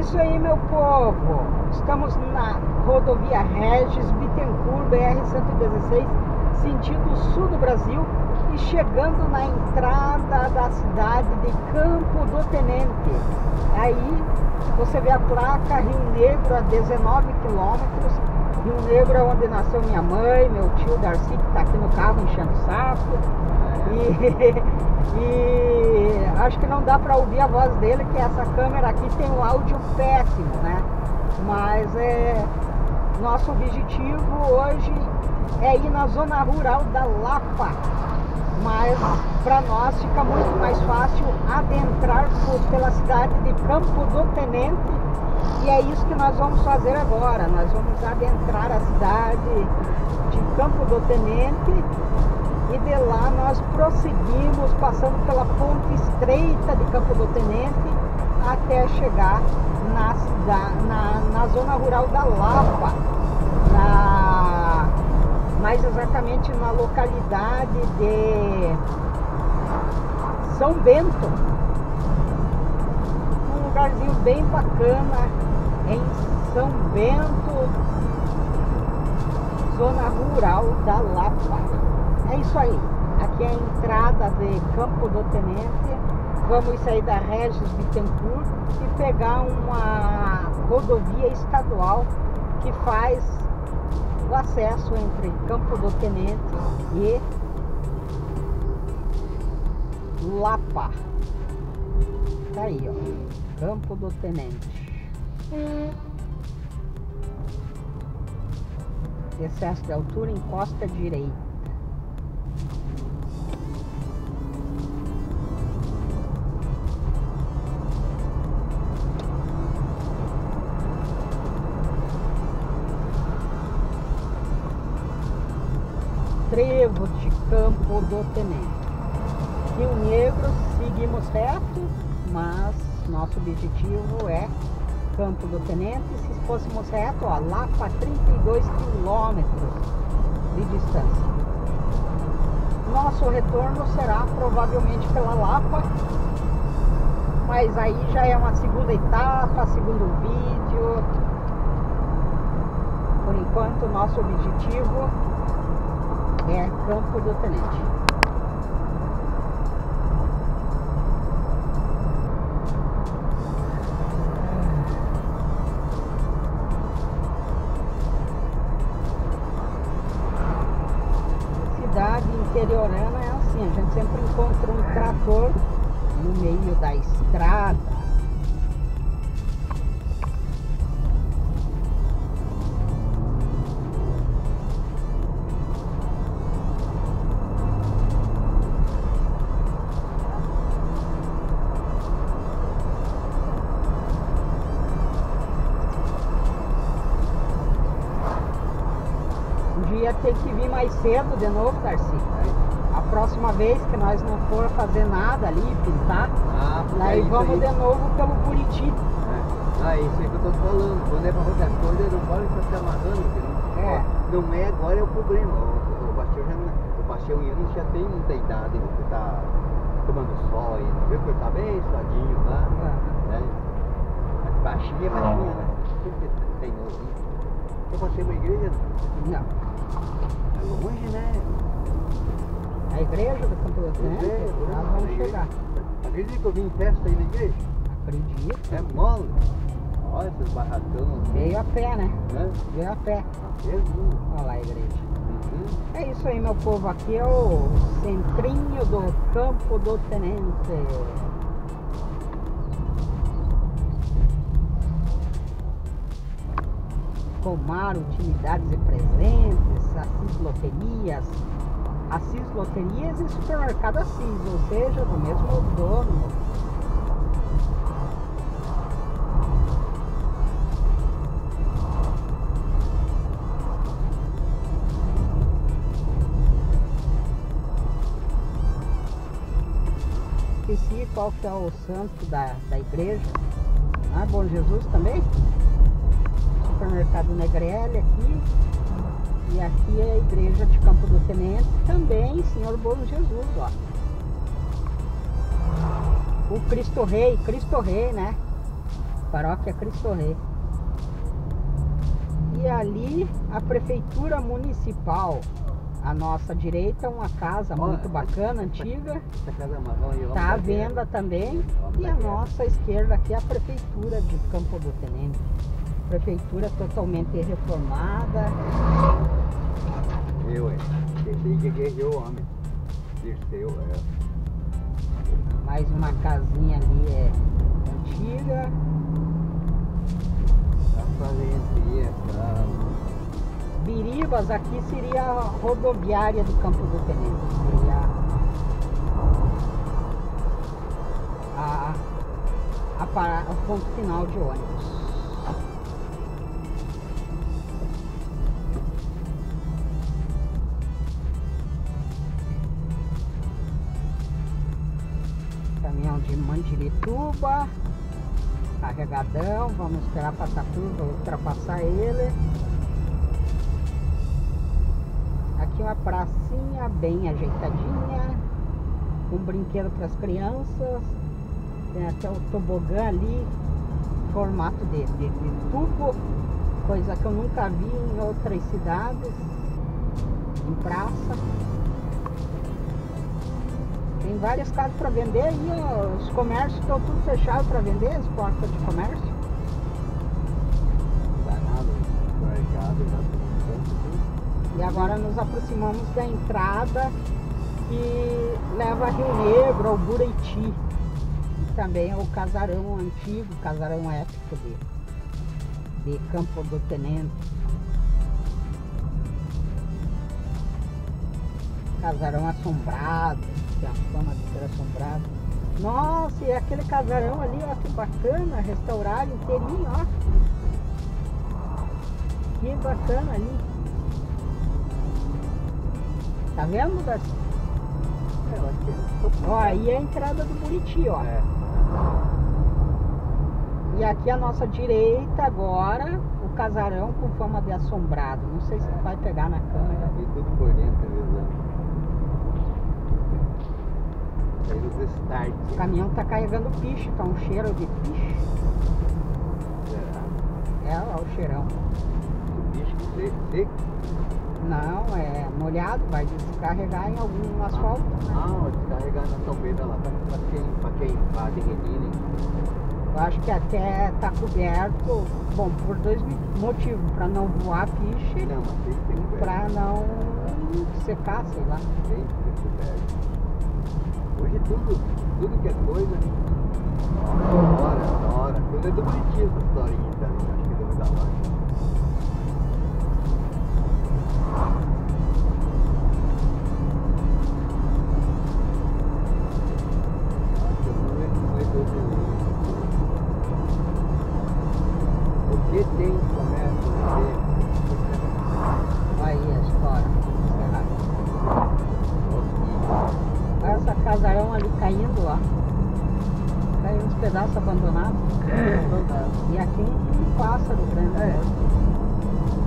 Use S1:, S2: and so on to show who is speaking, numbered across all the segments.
S1: isso aí, meu povo. Estamos na rodovia Regis Bittencourt, BR-116, sentido sul do Brasil e chegando na entrada da cidade de Campo do Tenente. Aí você vê a placa Rio Negro a 19 quilômetros. Rio Negro é onde nasceu minha mãe, meu tio Darcy, que está aqui no carro enchendo o saco. E, e acho que não dá para ouvir a voz dele, que essa câmera aqui tem um áudio péssimo, né? Mas é, nosso objetivo hoje é ir na zona rural da Lapa. Mas para nós fica muito mais fácil adentrar por, pela cidade de Campo do Tenente. E é isso que nós vamos fazer agora. Nós vamos adentrar a cidade de Campo do Tenente e de lá nós prosseguimos passando pela ponte Campo do Tenente até chegar na, cidade, na, na zona rural da Lapa, na, mais exatamente na localidade de São Bento, um lugarzinho bem bacana em São Bento, zona rural da Lapa. É isso aí. Aqui é a entrada de Campo do Tenente. Vamos sair da Regis Bittencourt e pegar uma rodovia estadual que faz o acesso entre Campo do Tenente e Lapa. Tá aí, ó. Campo do Tenente. Excesso de altura, encosta direita. Trevo de Campo do Tenente. Rio Negro, seguimos reto, mas nosso objetivo é Campo do Tenente. Se fôssemos reto, ó, lá para 32 quilômetros de distância. Nosso retorno será provavelmente pela Lapa, mas aí já é uma segunda etapa, segundo vídeo. Por enquanto, nosso objetivo é Campo do Tenente. Cidade interiorana é assim, a gente sempre encontra um trator no meio da estrada. Cedo de novo, Darcy. A próxima vez que nós não for fazer nada ali, pintar,
S2: Ah,
S1: daí
S2: é
S1: vamos
S2: aí.
S1: de novo pelo Buriti.
S2: É. Ah, isso aí que eu tô falando. Quando é pra fazer as coisas, não pode ficar se amarrando. porque
S1: É.
S2: Não não é agora é o problema. O, o Bastião já não. O Bastião Yanis já tem muita idade, ele tá tomando sol aí. Viu que ele tá bem suadinho lá. Né? Mas baixinha é baixinha, né? Sempre tem novinho. Eu passei uma igreja,
S1: Não.
S2: É longe, né?
S1: A igreja do Campo do Tenente,
S2: É,
S1: nós vamos chegar.
S2: Acredita que eu vim em festa aí na igreja?
S1: Acredito.
S2: É mole. Olha esses barracão.
S1: Veio a pé, né?
S2: Né?
S1: Veio a pé.
S2: Jesus.
S1: Olha lá a igreja.
S2: Uhum.
S1: É isso aí, meu povo. Aqui é o centrinho do Campo do Tenente. Comar utilidades e presentes, Assis Loterias. Assis Loterias e Supermercado Assis, ou seja, do mesmo dono. Esqueci qual que é o santo da, da igreja. Ah, Bom Jesus também. Supermercado Negrelli aqui. E aqui é a igreja de Campo do Tenente. Também Senhor Bom Jesus, ó. O Cristo Rei, Cristo Rei, né? Paróquia Cristo Rei. E ali a prefeitura municipal, à nossa direita, uma casa
S2: Ó,
S1: muito bacana, antiga,
S2: Essa casa marrom aí, vamos
S1: está à venda também. E à
S2: guerra.
S1: nossa esquerda aqui é a prefeitura de Campo do Tenente. Prefeitura totalmente reformada.
S2: Eu, é. Aí que guerreou o homem. Dirceu, é.
S1: Mais uma casinha ali é antiga.
S2: Tá fazendo essa.
S1: Biribas aqui seria a rodoviária do Campo do Tenente. Seria a, a, para- o ponto final de ônibus. Caminhão de Mandirituba, carregadão, vamos esperar passar curva, ultrapassar ele. Aqui uma pracinha bem ajeitadinha, com brinquedo para as crianças. Tem até o tobogã ali, formato de, de, de tubo, coisa que eu nunca vi em outras cidades, em praça. Tem várias casas para vender ó, os comércios estão tudo fechados para vender, as portas de comércio.
S2: Danado, já
S1: E agora nos aproximamos da entrada que leva a Rio Negro, ao Buriti. E também é o casarão antigo, casarão épico de, de Campo do Tenente. Casarão assombrado, tem a fama de ser assombrado. Nossa, e aquele casarão ali, ó, que bacana, restaurado inteirinho, ó. Que bacana ali. Tá vendo, Darcy?
S2: É, que
S1: Ó, aí é a entrada do Buriti, ó.
S2: é.
S1: E aqui à nossa direita agora, o casarão com fama de assombrado. Não sei se vai pegar na câmera.
S2: E tudo por dentro, Start.
S1: O caminhão tá carregando piche, tá um cheiro de piche.
S2: É,
S1: É, ó, o cheirão.
S2: o bicho seco, seco.
S1: Não, é molhado, vai descarregar em algum asfalto. né?
S2: Ah, ó, descarregar na tombeira lá pra, pra quem, pra quem vai né?
S1: Eu acho que até tá coberto, bom, por dois motivos, para não voar piche,
S2: Não, tem coberto.
S1: para não secar, sei lá.
S2: Tem ter coberto. Tudo, tudo que é coisa, né? Hora, hora, tudo é do bonitinho essa historinha também, acho que deve dar lá.
S1: Casarão ali caindo, ó. Caindo uns pedaços abandonados. E aqui um, pássaro grande.
S2: É.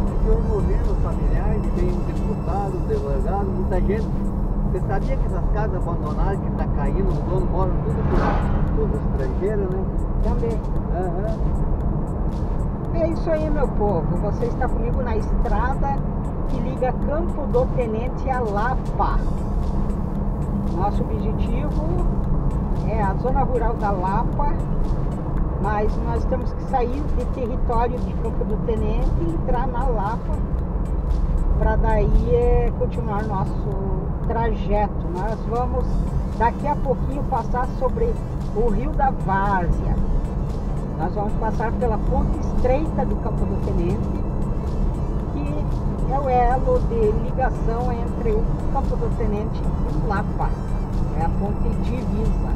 S2: Aqui o governo familiar, ele tem deputado, um delegado, muita gente. Você sabia que essas casas abandonadas que está caindo, os donos moram tudo com os estrangeiros, né?
S1: Também.
S2: Aham.
S1: É isso aí, meu povo. Você está comigo na estrada que liga Campo do Tenente a Lapa. Nosso objetivo é a zona rural da Lapa, mas nós temos que sair de território de Campo do Tenente e entrar na Lapa para daí é, continuar nosso trajeto. Nós vamos daqui a pouquinho passar sobre o Rio da Várzea. Nós vamos passar pela ponte estreita do Campo do Tenente, que é o elo de ligação entre o Campo do Tenente e Lapa. É a ponte divisa.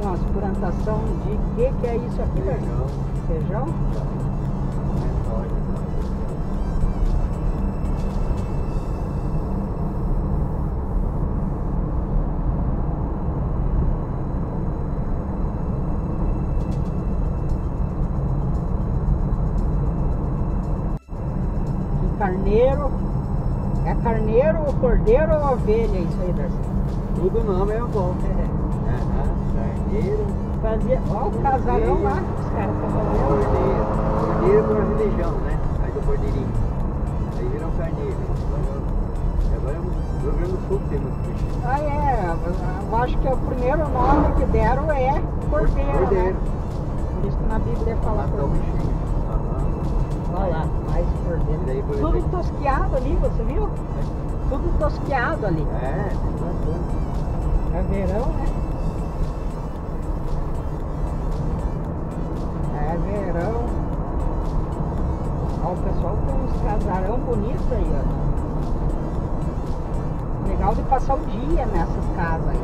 S1: Uma plantação de que que é isso aqui?
S2: Feijão.
S1: Feijão? Carneiro. É carneiro, cordeiro ou ovelha isso aí, Darcy?
S2: Tudo não, meu bom. Aham, carneiro.
S1: Fazia, ó o casarão lá, os caras estão fazendo.
S2: Cordeiro. Cordeiro a religião, né? Aí do cordeirinho. Aí viram carneiro. Agora no Rio Grande do Sul tem muito bicho.
S1: Ah, é. Eu acho que o primeiro nome que deram é cordeiro,
S2: Cordeiro.
S1: né? Por isso que na Bíblia fala cordeiro. Tosquiado ali, você viu? Tudo tosquiado ali.
S2: É.
S1: É verão, né? É verão. Ó, o pessoal tem uns casarão bonitos aí, ó. Legal de passar o dia nessas casas aí.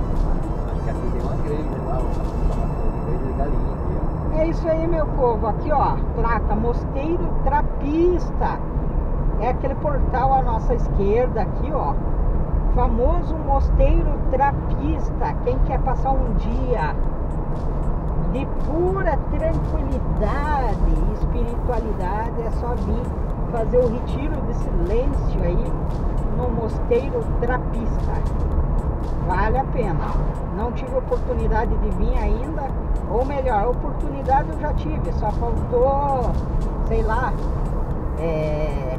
S2: Acho que aqui tem uma grande lá, uma grande de galinha aqui, ó.
S1: É isso aí, meu povo. Aqui, ó, placa Mosteiro Trapista. É aquele portal à nossa esquerda aqui, ó. Famoso Mosteiro Trapista. Quem quer passar um dia de pura tranquilidade e espiritualidade é só vir fazer o retiro de silêncio aí no Mosteiro Trapista. Vale a pena. Não tive oportunidade de vir ainda, ou melhor, oportunidade eu já tive, só faltou, sei lá, é,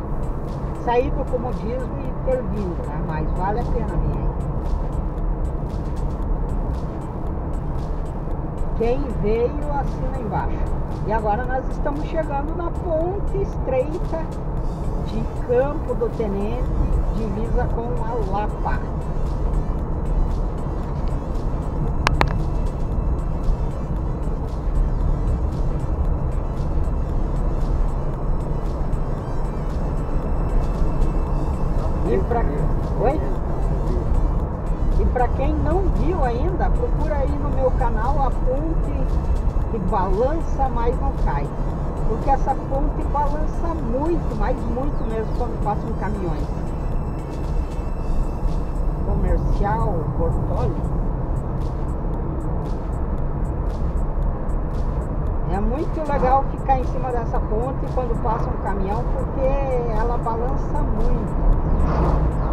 S1: sair do comodismo e vindo, né? Mas vale a pena aí. Quem veio, assina embaixo. E agora nós estamos chegando na ponte estreita de Campo do Tenente, divisa com a Lapa. Ainda, procura aí no meu canal a ponte que balança, mas não cai. Porque essa ponte balança muito, mas muito mesmo quando passam caminhões. Comercial Bortoli. É muito legal ficar em cima dessa ponte quando passa um caminhão, porque ela balança muito.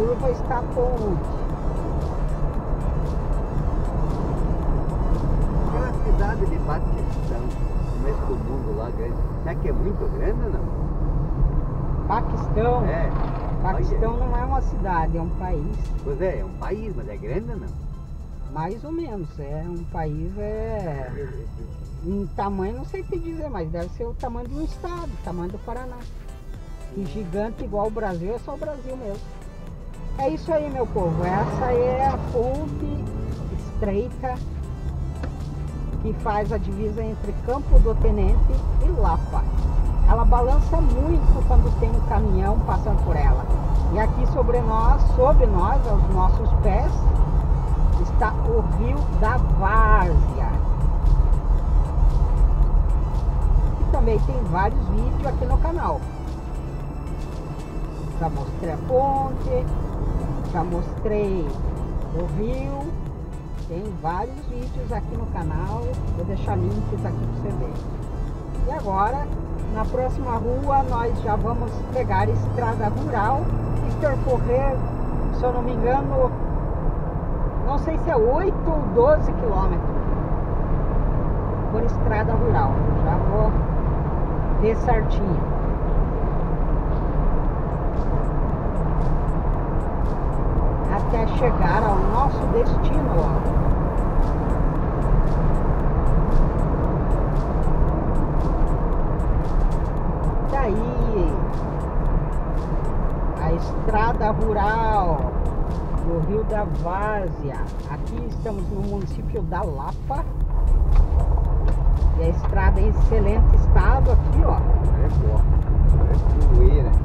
S1: Curva está a ponte.
S2: Aquela cidade de Batistão, mais do mundo lá, grande. Será que é muito grande ou não?
S1: Paquistão.
S2: É.
S1: Paquistão não é uma cidade, é um país.
S2: Pois é, é um país, mas é grande ou não?
S1: Mais ou menos. É um país, é. Em tamanho, não sei te dizer, mas deve ser o tamanho de um estado, o tamanho do Paraná. E gigante igual o Brasil é só o Brasil mesmo. É isso aí, meu povo. Essa é a ponte estreita que faz a divisa entre Campo do Tenente e Lapa. Ela balança muito quando tem um caminhão passando por ela. E aqui sobre nós, sob nós, aos nossos pés, está o rio da Várzea. E também tem vários vídeos aqui no canal. Já mostrei a ponte, já mostrei o rio. Tem vários vídeos aqui no canal. Vou deixar links aqui para você ver. E agora, na próxima rua, nós já vamos pegar estrada rural e percorrer, se eu não me engano, não sei se é 8 ou 12 quilômetros por estrada rural. Já vou ver certinho. Até chegar ao nosso destino. ó. Daí a estrada rural do Rio da Várzea. Aqui estamos no município da Lapa. E a estrada em excelente estado aqui, ó.
S2: É boa. É poeira.